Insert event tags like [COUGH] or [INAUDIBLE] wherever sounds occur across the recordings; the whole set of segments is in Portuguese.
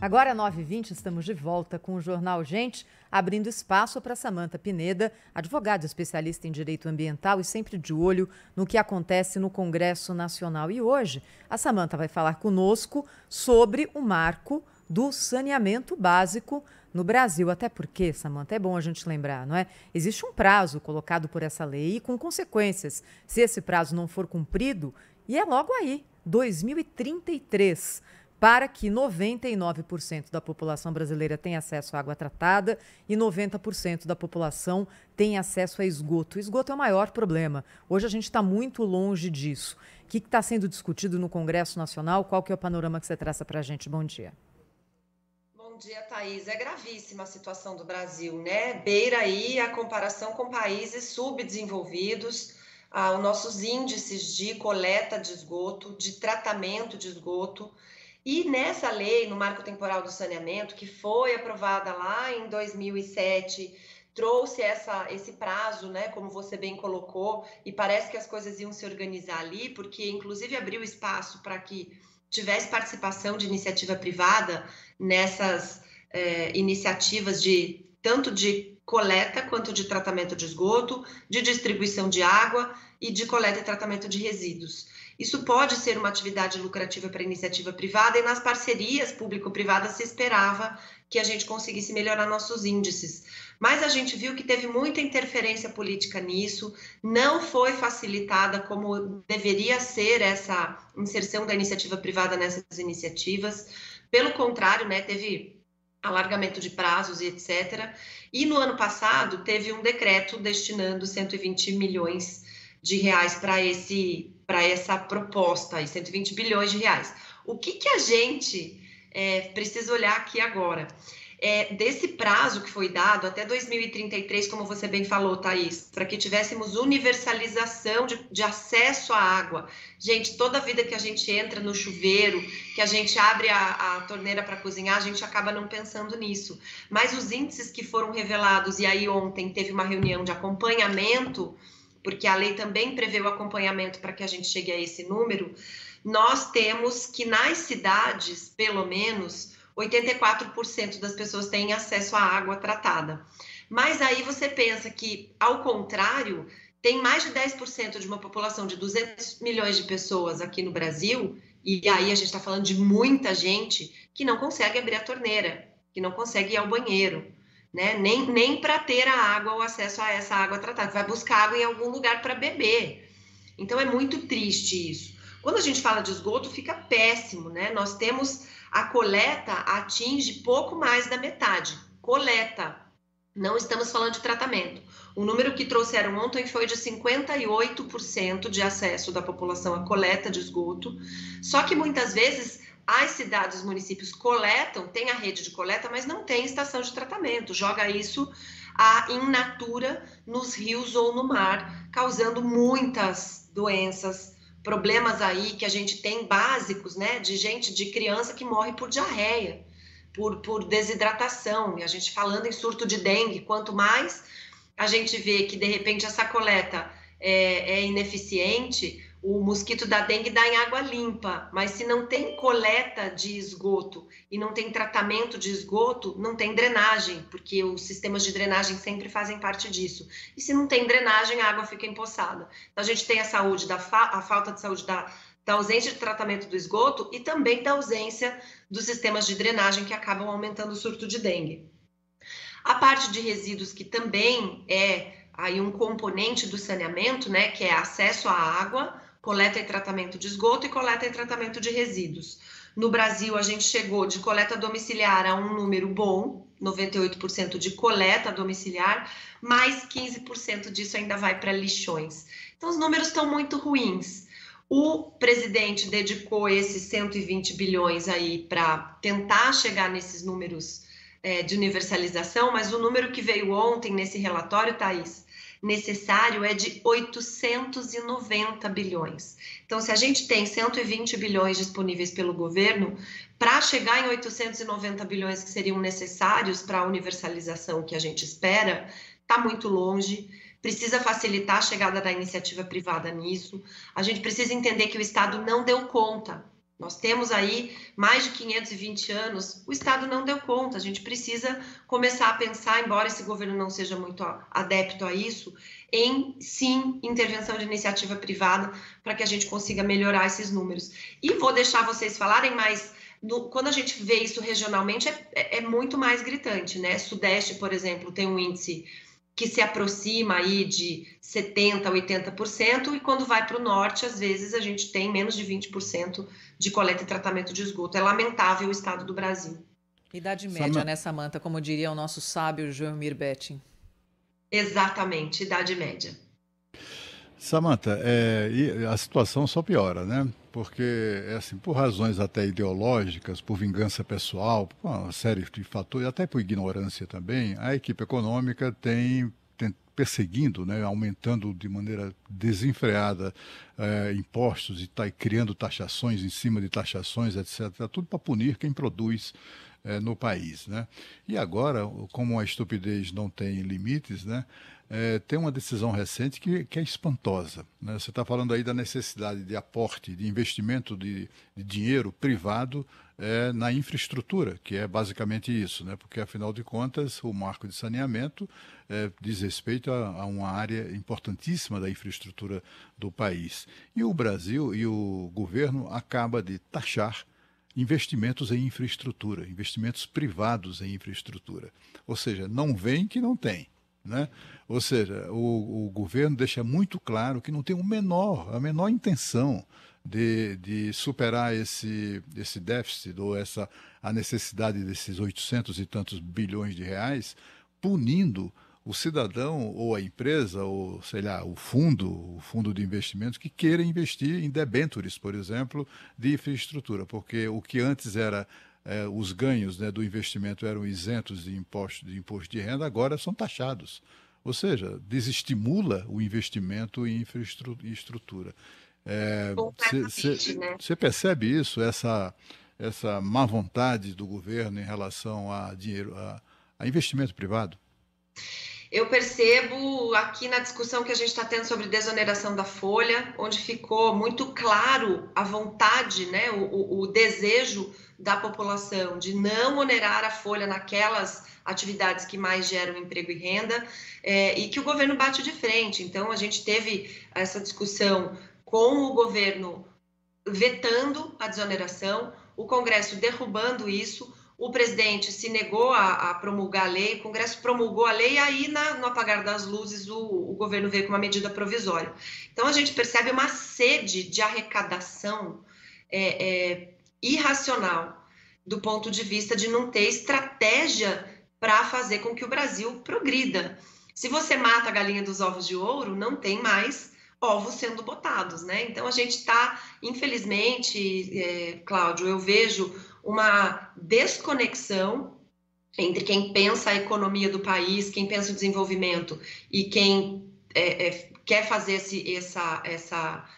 Agora, 9h20, estamos de volta com o Jornal Gente, abrindo espaço para Samanta Pineda, advogada especialista em direito ambiental e sempre de olho no que acontece no Congresso Nacional. E hoje, a Samanta vai falar conosco sobre o marco do saneamento básico no Brasil. Até porque, Samanta, é bom a gente lembrar, não é? Existe um prazo colocado por essa lei com consequências. Se esse prazo não for cumprido, e é logo aí, 2033 para que 99% da população brasileira tenha acesso à água tratada e 90% da população tenha acesso a esgoto. O esgoto é o maior problema. Hoje a gente está muito longe disso. O que está sendo discutido no Congresso Nacional? Qual que é o panorama que você traça para a gente? Bom dia. Bom dia, Thaís. É gravíssima a situação do Brasil, né? Beira aí a comparação com países subdesenvolvidos. Ah, os nossos índices de coleta de esgoto, de tratamento de esgoto, e nessa lei, no marco temporal do saneamento, que foi aprovada lá em 2007, trouxe essa, esse prazo, né, como você bem colocou, e parece que as coisas iam se organizar ali, porque inclusive abriu espaço para que tivesse participação de iniciativa privada nessas é, iniciativas de tanto de coleta quanto de tratamento de esgoto, de distribuição de água e de coleta e tratamento de resíduos. Isso pode ser uma atividade lucrativa para iniciativa privada e nas parcerias público-privadas se esperava que a gente conseguisse melhorar nossos índices. Mas a gente viu que teve muita interferência política nisso, não foi facilitada como deveria ser essa inserção da iniciativa privada nessas iniciativas. Pelo contrário, né, teve alargamento de prazos e etc. E no ano passado teve um decreto destinando 120 milhões de reais para esse para essa proposta aí, 120 bilhões de reais. O que, que a gente é, precisa olhar aqui agora? É, desse prazo que foi dado até 2033, como você bem falou, Thaís, para que tivéssemos universalização de, de, acesso à água. Gente, toda vida que a gente entra no chuveiro, que a gente abre a, a torneira para cozinhar, a gente acaba não pensando nisso. Mas os índices que foram revelados, e aí ontem teve uma reunião de acompanhamento porque a lei também prevê o acompanhamento para que a gente chegue a esse número, nós temos que nas cidades, pelo menos, 84% das pessoas têm acesso à água tratada. Mas aí você pensa que, ao contrário, tem mais de 10% de uma população de 200 milhões de pessoas aqui no Brasil, e aí a gente está falando de muita gente que não consegue abrir a torneira, que não consegue ir ao banheiro, né? Nem, nem para ter a água, o acesso a essa água tratada. Vai buscar água em algum lugar para beber. Então é muito triste isso. Quando a gente fala de esgoto, fica péssimo, né? Nós temos a coleta atinge pouco mais da metade. Coleta. Não estamos falando de tratamento. O número que trouxeram ontem foi de 58% de acesso da população à coleta de esgoto. Só que muitas vezes as cidades, os municípios coletam, tem a rede de coleta, mas não tem estação de tratamento. Joga isso a in natura nos rios ou no mar, causando muitas doenças, problemas aí que a gente tem básicos, né, de gente, de criança que morre por diarreia, por, por desidratação. E a gente falando em surto de dengue, quanto mais a gente vê que de repente essa coleta é, é ineficiente, o mosquito da dengue dá em água limpa, mas se não tem coleta de esgoto e não tem tratamento de esgoto, não tem drenagem, porque os sistemas de drenagem sempre fazem parte disso. E se não tem drenagem, a água fica empoçada. Então, a gente tem a saúde da fa a falta de saúde da, da ausência de tratamento do esgoto e também da ausência dos sistemas de drenagem que acabam aumentando o surto de dengue. A parte de resíduos que também é aí um componente do saneamento, né, que é acesso à água, coleta e tratamento de esgoto e coleta e tratamento de resíduos. No Brasil, a gente chegou de coleta domiciliar a um número bom, 98% de coleta domiciliar, mais 15% disso ainda vai para lixões. Então, os números estão muito ruins. O presidente dedicou esses 120 bilhões aí para tentar chegar nesses números é, de universalização, mas o número que veio ontem nesse relatório, Thaís, necessário é de 890 bilhões. Então, se a gente tem 120 bilhões disponíveis pelo governo, para chegar em 890 bilhões que seriam necessários para a universalização que a gente espera, está muito longe. Precisa facilitar a chegada da iniciativa privada nisso. A gente precisa entender que o Estado não deu conta Nós temos aí mais de 520 anos, o Estado não deu conta. A gente precisa começar a pensar, embora esse governo não seja muito adepto a isso, em sim intervenção de iniciativa privada para que a gente consiga melhorar esses números. E vou deixar vocês falarem, mas no, quando a gente vê isso regionalmente é, é, é muito mais gritante, né? Sudeste, por exemplo, tem um índice que se aproxima aí de 70%, 80%, e quando vai para o norte, às vezes a gente tem menos de 20% de coleta e tratamento de esgoto. É lamentável o estado do Brasil. Idade média, Sam... né, Samanta? Como diria o nosso sábio Joelmir Betting. Exatamente, idade média. Samanta, é, a situação só piora, né? Porque, é assim, por razões até ideológicas, por vingança pessoal, por uma série de fatores, até por ignorância também, a equipe econômica tem perseguindo, né, aumentando de maneira desenfreada é, impostos e tá, criando taxações em cima de taxações, etc. Tudo para punir quem produz é, no país. Né? E agora, como a estupidez não tem limites, né, é, tem uma decisão recente que, que é espantosa. Né? Você está falando aí da necessidade de aporte, de investimento de, de dinheiro privado é, na infraestrutura, que é basicamente isso, né? porque afinal de contas o marco de saneamento é, diz respeito a, a, uma área importantíssima da infraestrutura do país. E o Brasil e o governo acaba de taxar investimentos em infraestrutura, investimentos privados em infraestrutura. Ou seja, não vem que não tem. Né? Ou seja, o, o governo deixa muito claro que não tem o menor, a menor intenção de, de superar esse, esse déficit ou essa, a necessidade desses 800 e tantos bilhões de reais, punindo o cidadão ou a empresa ou sei lá o fundo o fundo de investimentos que queira investir em debentures por exemplo de infraestrutura porque o que antes era é, os ganhos né, do investimento eram isentos de imposto, de imposto de renda, agora são taxados. Ou seja, desestimula o investimento em infraestrutura. Você é, né? percebe isso, essa, essa má vontade do governo em relação a dinheiro, a, a investimento privado? Eu percebo aqui na discussão que a gente está tendo sobre desoneração da folha, onde ficou muito claro a vontade, né, o, o, desejo da população de não onerar a folha naquelas atividades que mais geram emprego e renda, é, e que o governo bate de frente. Então, a gente teve essa discussão com o governo vetando a desoneração, o Congresso derrubando isso, o presidente se negou a, a promulgar a lei, o Congresso promulgou a lei, e aí, na, no apagar das luzes, o, o governo veio com uma medida provisória. Então, a gente percebe uma sede de arrecadação. É, é, irracional do ponto de vista de não ter estratégia para fazer com que o Brasil progrida. Se você mata a galinha dos ovos de ouro, não tem mais ovos sendo botados, né? Então a gente está, infelizmente, é, Cláudio, eu vejo uma desconexão entre quem pensa a economia do país, quem pensa o desenvolvimento e quem é, é, quer fazer esse, essa, essa,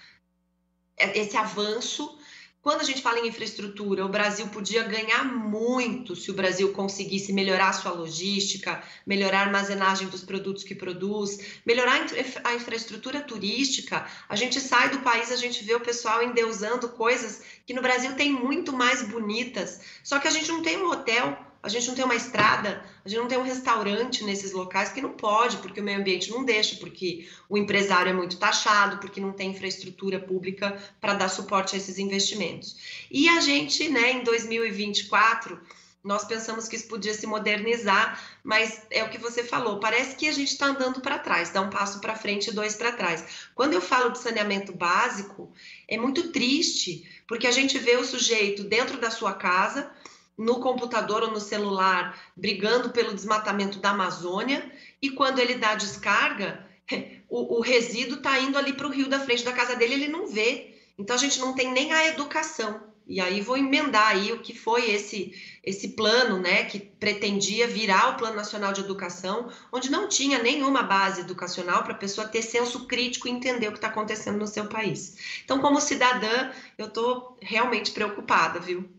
esse avanço quando a gente fala em infraestrutura, o Brasil podia ganhar muito se o Brasil conseguisse melhorar sua logística, melhorar a armazenagem dos produtos que produz, melhorar a infraestrutura turística. A gente sai do país, a gente vê o pessoal endeusando coisas que no Brasil tem muito mais bonitas, só que a gente não tem um hotel a gente não tem uma estrada, a gente não tem um restaurante nesses locais que não pode, porque o meio ambiente não deixa, porque o empresário é muito taxado, porque não tem infraestrutura pública para dar suporte a esses investimentos. E a gente, né, em 2024, nós pensamos que isso podia se modernizar, mas é o que você falou, parece que a gente está andando para trás, dá um passo para frente e dois para trás. Quando eu falo de saneamento básico, é muito triste, porque a gente vê o sujeito dentro da sua casa no computador ou no celular brigando pelo desmatamento da Amazônia e quando ele dá descarga, [LAUGHS] o, o resíduo está indo ali para o rio da frente da casa dele, ele não vê. Então a gente não tem nem a educação. E aí vou emendar aí o que foi esse esse plano, né, que pretendia virar o Plano Nacional de Educação, onde não tinha nenhuma base educacional para a pessoa ter senso crítico e entender o que está acontecendo no seu país. Então, como cidadã, eu estou realmente preocupada, viu?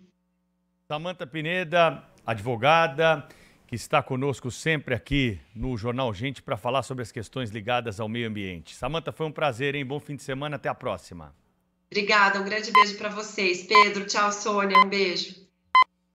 Samanta Pineda, advogada, que está conosco sempre aqui no Jornal Gente para falar sobre as questões ligadas ao meio ambiente. Samanta, foi um prazer, hein? Bom fim de semana, até a próxima. Obrigada, um grande beijo para vocês. Pedro, tchau, Sônia, um beijo.